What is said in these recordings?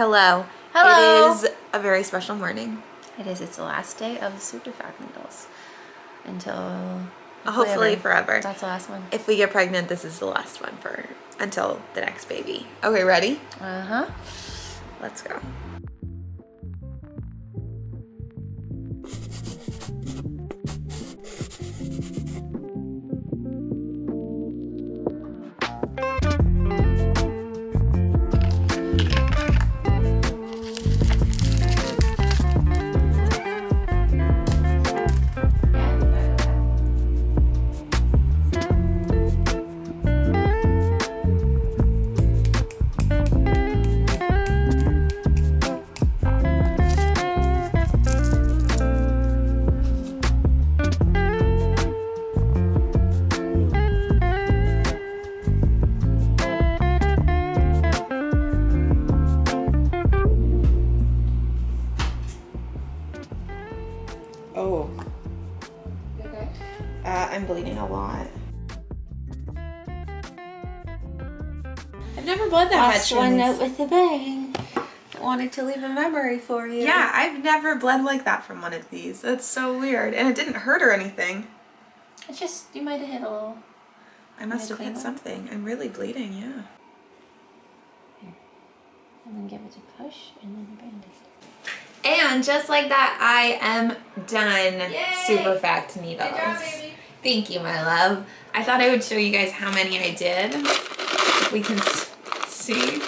hello. Hello. It is a very special morning. It is. It's the last day of the Suprefact needles until Hopefully ever. forever. That's the last one. If we get pregnant, this is the last one for until the next baby. Okay, ready? Uh huh. Let's go. Oh, Okay. uh, I'm bleeding a lot. I've never bled that Last much. one out with a bang. wanted to leave a memory for you. Yeah, I've never bled like that from one of these. That's so weird. And it didn't hurt or anything. It's just you might have hit a little. I must have hit something. I'm really bleeding, yeah. And then give it a push, and then band it. And just like that, I am done Yay! Suprefact needles. Thank you, my love. I thought I would show you guys how many I did. If we can see.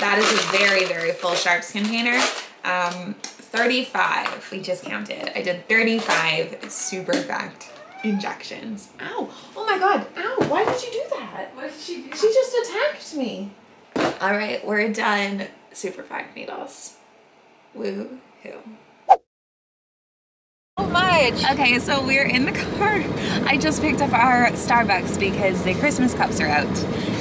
That is a very, very full sharps container. Um, 35, we just counted. I did 35 Suprefact injections. Ow! Oh my god! Ow! Why did you do that? What did she do? She just attacked me. All right, we're done. Suprefact needles. Woo hoo. So much. Okay, so we're in the car. I just picked up our Starbucks because the Christmas cups are out.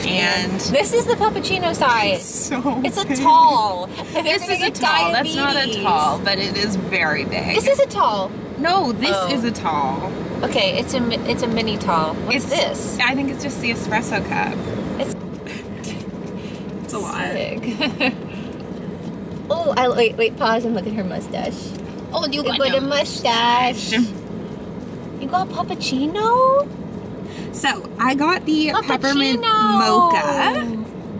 And This is the puppuccino size. It's so It's a tall. They're This is a tall. That's not a tall, but it is very big. This is a tall. no, this Oh. is a tall. Okay, it's a it's a mini tall. What's it's this? I think it's just the espresso cup. It's It's a lot. big. oh, I wait wait pause and look at her mustache. Oh, you You got a mustache. You got puppuccino? So I got the peppermint mocha,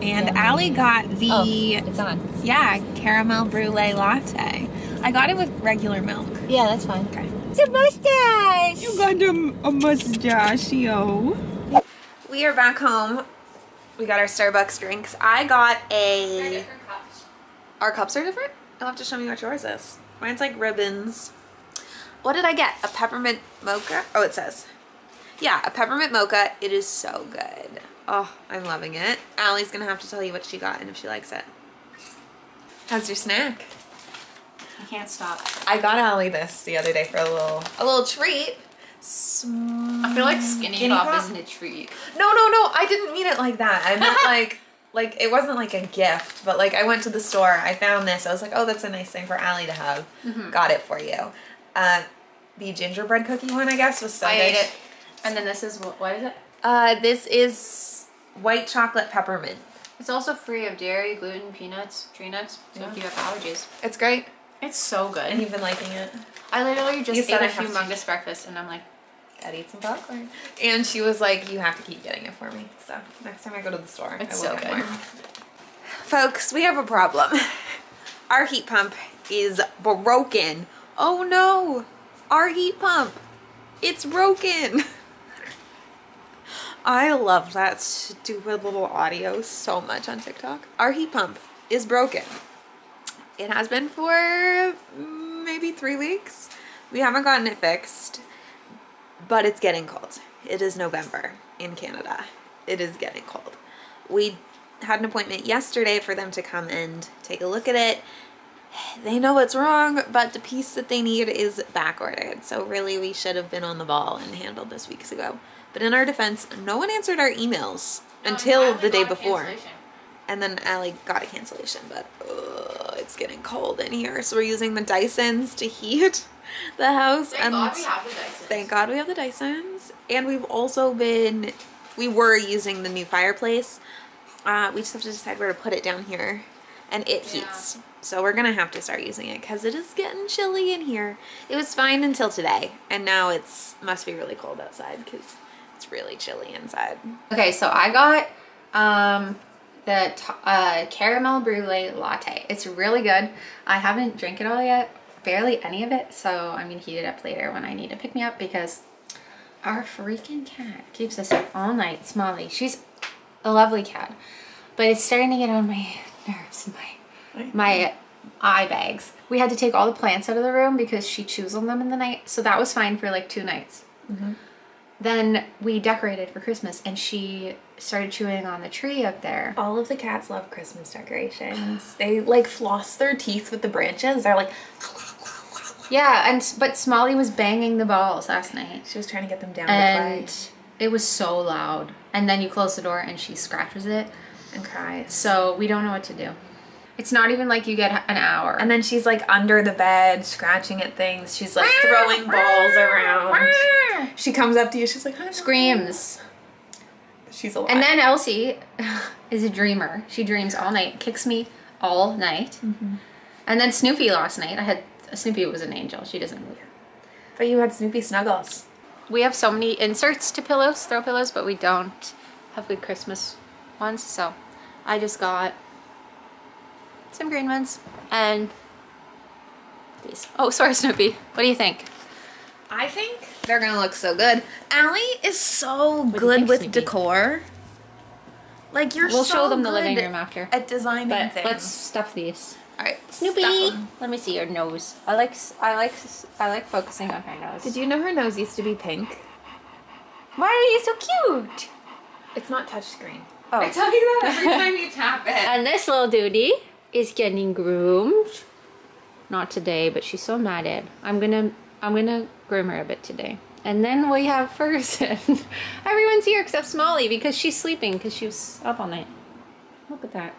and Yummy. Allie got the Oh, it's on. yeah caramel brulee latte. I got it with regular milk. Yeah, that's fine. Okay. It's a mustache. You got a, a mustachio. We are back home. We got our Starbucks drinks. I got a. Our cups are different? You'll have to show me what yours is. Mine's like ribbons. What did I get? A peppermint mocha? Oh, it says. Yeah, a peppermint mocha. It is so good. Oh, I'm loving it. Allie's gonna have to tell you what she got and if she likes it. How's your snack? I can't stop. I got Allie this the other day for a little a little treat. Sm- I feel like skinny, Skinny pop, Pop? isn't a treat. No, no, no. I didn't mean it like that. I meant like like it wasn't like a gift, but like I went to the store, I found this. I was like, "Oh, that's a nice thing for Allie to have." Got it for you. Uh the gingerbread cookie one, I guess, was so I good. ate it. And then this is what? What is it? Uh this is white chocolate peppermint. It's also free of dairy, gluten, peanuts, tree nuts. So Yeah. if you have allergies, It's great. it's so good. And you've been liking it. I literally You just ate a a I to- humongous breakfast, and I'm like, Gotta eat some popcorn. And she was like, You have to keep getting it for me. So next time I go to the store, It's I will so get good. more. Folks, we have a problem. Our heat pump is broken. Oh no! Our heat pump! It's broken! I love that stupid little audio so much on TikTok. Our heat pump is broken. It has been for maybe three weeks. We haven't gotten it fixed, but it's getting cold. It is November in Canada. It is getting cold. We had an appointment yesterday for them to come and take a look at it. They know what's wrong, but the piece that they need is back ordered. So really we should have been on the ball and handled this weeks ago. But in our defense, no one answered our emails until the day before. And then Allie got a cancellation, but ugh, it's getting cold in here. So we're using the Dysons to heat the house. Thank and God we have the Dyson. Thank God we have the Dysons. And we've also been, we were using the new fireplace. Uh, we just have to decide where to put it down here. and it heats. So we're gonna have to start using it because it is getting chilly in here. It was fine until today, and now it's must be really cold outside because it's really chilly inside. Okay, so I got um the uh, caramel brulee latte. It's really good. I haven't drank it all yet, barely any of it. So I'm gonna heat it up later when I need to pick me up because our freaking cat keeps us up all night. Smalley, she's a lovely cat, but it's starting to get on my nerves, my my eye bags. We had to take all the plants out of the room because she chews on them in the night. So that was fine for like two nights. Then we decorated for Christmas and she started chewing on the tree up there. All of the cats love Christmas decorations. They like floss their teeth with the branches. They're like, Yeah, and but Smalley was banging the balls last night. she was trying to get them down And it was so loud. And then you close the door and she scratches it. and cries. So we don't know what to do. It's not even like you get an hour. And then she's like under the bed, scratching at things. She's like throwing balls around. She comes up to you. She's like, "Hi, Mom." screams. She's alive. And then Elsie is a dreamer. She dreams all night, kicks me all night. Mm-hmm. And then Snoopy last night. I had Snoopy was an angel. She doesn't move. but you had Snoopy Snuggles. We have so many inserts to pillows, throw pillows, but we don't have good Christmas ones. So I just got some green ones and these. Oh, sorry, Snoopy. What do you think? I think they're gonna look so good. Allie is so you good think, with Snoopy? decor. Like you're We'll so show them the living room after. at designing But things. let's stuff these. All right, Snoopy, let me see your nose. I like I like I like focusing on her nose. Did you know her nose used to be pink? Why are you so cute? It's not touchscreen. Oh. I tell you that every time you tap it. And this little duty is getting groomed. Not today, but she's so mad at. I'm gonna I'm gonna groom her a bit today. And then we have Ferguson. Everyone's here except Smalley because she's sleeping because she was up all night. Look at that.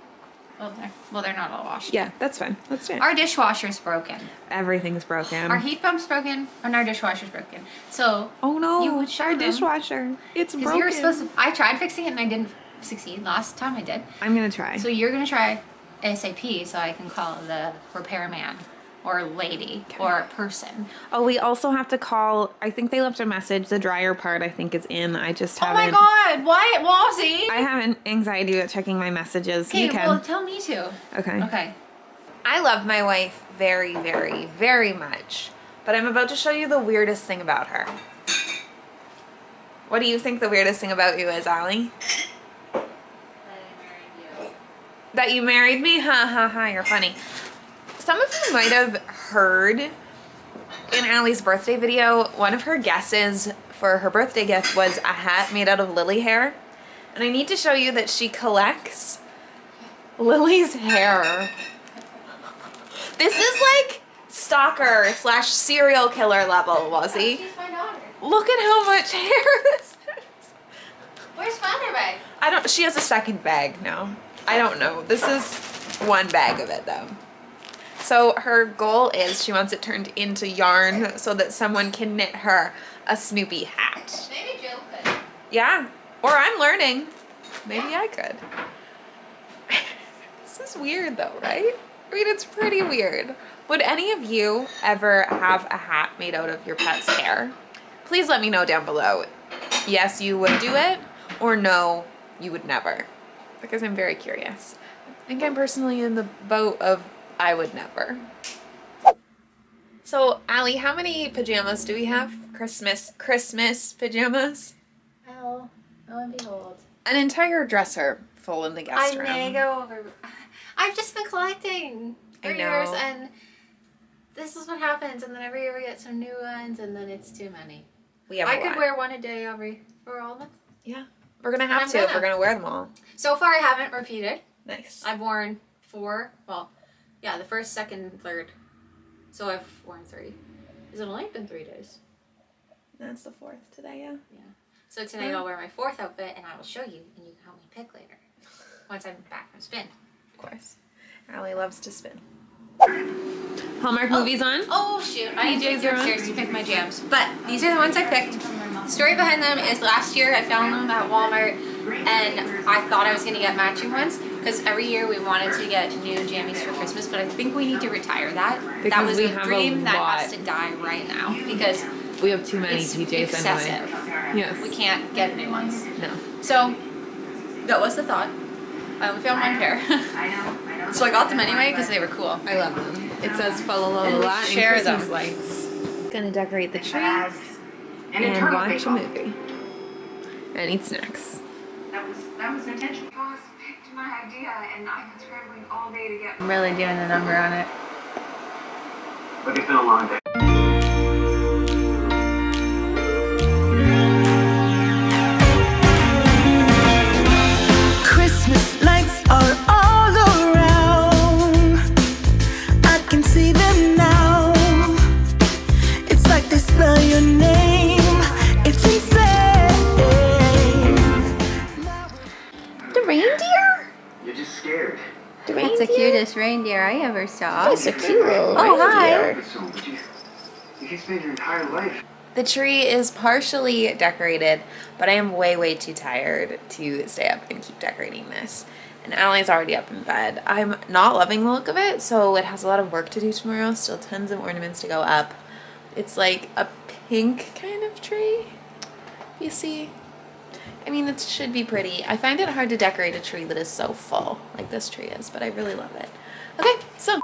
Oh, there. Well, they're not all washed. Yeah, that's fine. Let's do it. Our dishwasher's broken. Everything's broken. Our heat pump's broken, and our dishwasher's broken. So, oh no! You would our them. dishwasher. It's broken. you were supposed to, I tried fixing it and I didn't succeed. Last time I did. I'm gonna try. So you're gonna try ASAP so I can call the repairman or lady or person. oh, we also have to call. I think they left a message. The dryer part, I think, is in. I just Oh haven't. my god, why Wazzy? I have an anxiety about checking my messages. Okay, you can. well tell me to. okay. Okay. I love my wife very, very, very much. But I'm about to show you the weirdest thing about her. What do you think the weirdest thing about you is, Allie? That you married me? Ha ha ha, you're funny. Some of you might have heard in Allie's birthday video, one of her guesses for her birthday gift was a hat made out of lily hair. And I need to show you that she collects Lily's hair. This is like stalker slash serial killer level, was he? She's my daughter. Look at how much hair this is. Where's Father Bag? I don't. She has a second bag now. I don't know. This is one bag of it though. So her goal is she wants it turned into yarn so that someone can knit her a Snoopy hat. Maybe Jill could. Yeah. Or I'm learning. Maybe I could. this is weird though, right? I mean, it's pretty weird. Would any of you ever have a hat made out of your pet's hair? Please let me know down below. Yes, you would do it, or no, you would never. Because I'm very curious. I think I'm personally in the boat of I would never. So, Allie, how many pajamas do we have? Christmas Christmas pajamas? Oh, lo and behold. An entire dresser full in the guest I room. may go over. I've just been collecting for years, and this is what happens. And then every year we get some new ones, and then it's too many. We have I a could lot. wear one a day every for all month. Yeah, we're gonna have I'm to if we're gonna wear them all. So far, I haven't repeated. Nice. I've worn four. Well, yeah, the first, second, third. So I've worn three. Has it only been three days? That's the fourth today, yeah. Yeah. So tonight I'll wear my fourth outfit, and I will show you, and you can help me pick later. Once I'm back from spin. Of course. Allie loves to spin. Hallmark oh. movies on? Oh shoot! I need to PJs go are on? upstairs to pick my jams. But these are the ones I picked. The story behind them is last year I found them at Walmart. and I thought I was gonna get matching ones because every year we wanted to get new jammies for Christmas, but I think we need to retire that. that was we a have a dream that has to die right now because We have too many it's PJs excessive. anyway. Yes. We can't get new ones. No. So that was the thought. I only found one pair. so I got them anyway because they were cool. I love them. It says fa la la And la we la and share Christmas them. lights. Gonna decorate the tree An and internal watch a movie. And eat snacks. That was that was intentional. Boss picked my idea, and I've been scrambling all day to get. I'm really doing the number on it. But it's been a long day. Ever saw. That's a cute little Oh, hi. but you, you can spend your entire life. The tree is partially decorated, but I am way, way too tired to stay up and keep decorating this. And Allie's already up in bed. I'm not loving the look of it, so it has a lot of work to do tomorrow. Still tons of ornaments to go up. It's like a pink kind of tree. You see? I mean, it should be pretty. I find it hard to decorate a tree that is so full, like this tree is, but I really love it. Okay, so